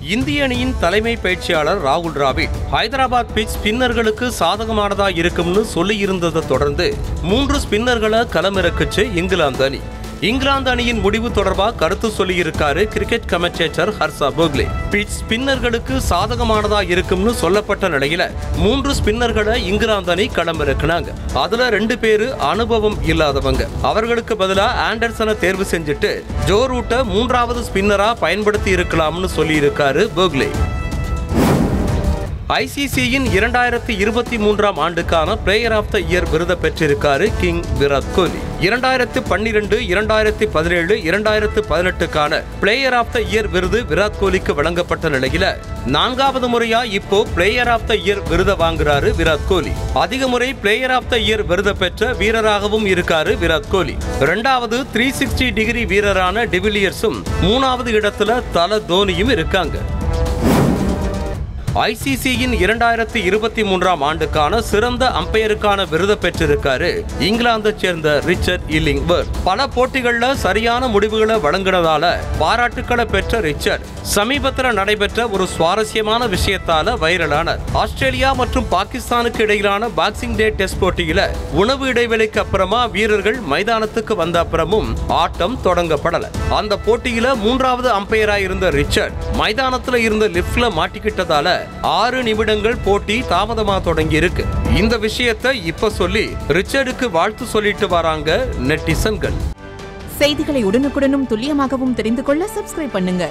இந்திய அணியின் தலைமை பயிற்சியாளர் ராகுல் டிராவிட் ஹைதராபாத் பிச் ஸ்பின்னர்களுக்கு சாதகமானதா இருக்கும்னு சொல்லியிருந்ததை தொடர்ந்து மூன்று ஸ்பின்னர்களை களமிறக்குச்சு இங்கிலாந்து அணி. இங்கிலாந்து அணியின் முடிவு தொடர்பாக கருத்து சொல்லியிருக்காரு cricket commentator Harsha Bhogle. Pitch ஸ்பின்னர்களுக்கு சாதகமானதா இருக்கும்னு சொல்லப்பட்ட நிலையில மூன்று ஸ்பின்னர்களை இங்கிலாந்து அணி களமிறக்குனாங்க. அதுல ரெண்டு பேரு அனுபவம் இல்லாதவங்க. அவர்களுக்கு பதிலா ஆண்டர்சனை தேர்வு செஞ்சுட்டு ஜோ ரூட்டை மூன்றாவது ஸ்பின்னரா பயன்படுத்தி இருக்கலாம்னு சொல்லியிருக்காரு போக்லே. ஐசிசியின் இரண்டாயிரத்தி இருபத்தி மூன்றாம் ஆண்டுக்கான பிளேயர் ஆஃப் த இயர் விருதை பெற்றிருக்காரு கிங் விராட் கோலி. இரண்டாயிரத்து பன்னிரண்டு இரண்டாயிரத்தி பதினேழு இரண்டாயிரத்து பதினெட்டுக்கான பிளேயர் ஆஃப் த இயர் விருது விராட் கோலிக்கு வழங்கப்பட்ட நிலையில நான்காவது முறையா இப்போ பிளேயர் ஆஃப் த இயர் விருதை வாங்குறாரு விராட் கோலி. அதிக முறை பிளேயர் ஆஃப் த இயர் விருதை பெற்ற வீரராகவும் இருக்காரு விராட் கோலி. இரண்டாவது த்ரீ சிக்ஸ்டி டிகிரி வீரரான டிவிலியர்ஸும் மூணாவது இடத்துல தல தோனியும் இருக்காங்க. ஐசிசியின் இரண்டாயிரத்தி இருபத்தி மூன்றாம் ஆண்டுக்கான சிறந்த அம்பையருக்கான விருது பெற்றிருக்காரு. இங்கிலாந்தை சேர்ந்த ரிச்சர்ட் இல்லிங்பர்க் பல போட்டிகள்ல சரியான முடிவுகளை வழங்கினதால பாராட்டுக்களை பெற்ற ரிச்சர்ட் சமீபத்தில் நடைபெற்ற ஒரு சுவாரஸ்யமான விஷயத்தால வைரலானார். ஆஸ்திரேலியா மற்றும் பாகிஸ்தானுக்கு இடையிலான பாக்ஸிங் டே டெஸ்ட் போட்டியில உணவு இடைவெளிக்கு அப்புறமா வீரர்கள் மைதானத்துக்கு வந்த அப்புறமும் ஆட்டம் தொடங்கப்படல. அந்த போட்டியில மூன்றாவது அம்பையராக இருந்த ரிச்சர்ட் மைதானத்துல இருந்த லிப்ட்ல மாட்டிக்கிட்டதால ஆறு நிமிடங்கள் போட்டி தாமதமா தொடங்கி இருக்கு. இந்த விஷயத்தை இப்ப சொல்லி ரிச்சர்டுக்கு வாழ்த்து சொல்லிட்டு வராங்க நெட்டிசன்கள். செய்திகளை உடனுக்குடனும் துல்லியமாகவும் தெரிந்து கொள்ள சப்ஸ்கிரைப் பண்ணுங்க.